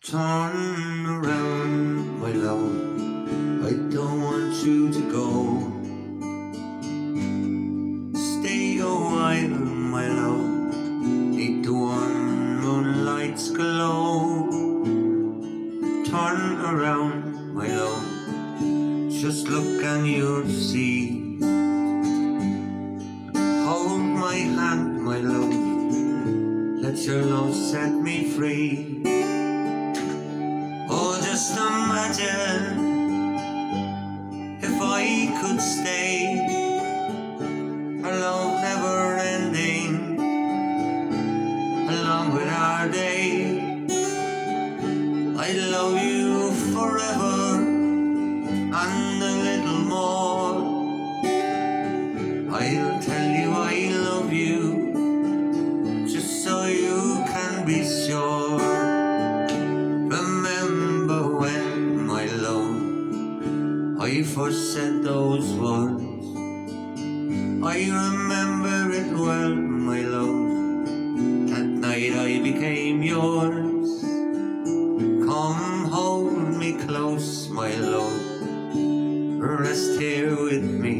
Turn around, my love. I don't want you to go. Stay a while, my love. Need the warm moonlight's glow. Turn around, my love. Just look and you'll see. Hold my hand, my love. Let your love set me free. Just imagine if I could stay. Love never ending, along with our day. I love you forever first said those words. I remember it well, my love. That night I became yours. Come hold me close, my love. Rest here with me.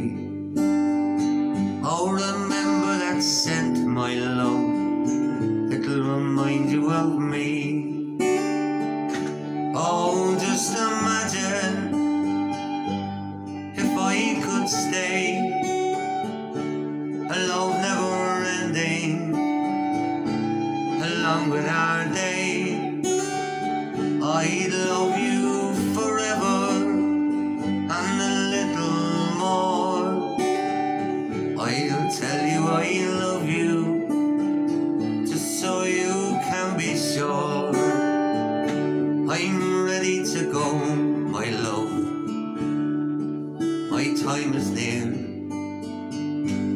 Oh, remember that scent, my love. It'll remind you of me. Along with our day. I love you forever and a little more. I'll tell you I love you just so you can be sure. I'm ready to go, my love. My time is near.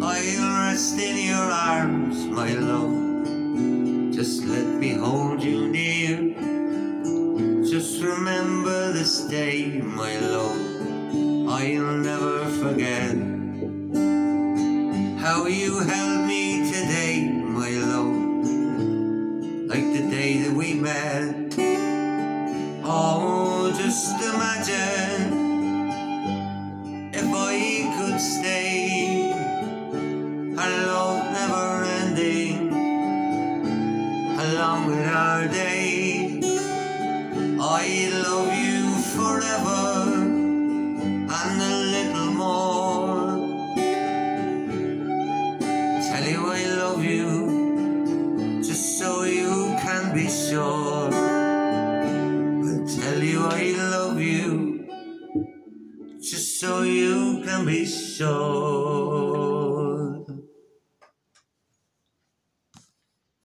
I'll rest in your arms, my love. Just let me hold you near. Just remember this day, my love. I'll never forget how you held me today, my love. Like the day that we met. Oh, just imagine if I could stay. Our along with our day. I love you forever and a little more. Tell you I love you just so you can be sure. I'll tell you I love you just so you can be sure.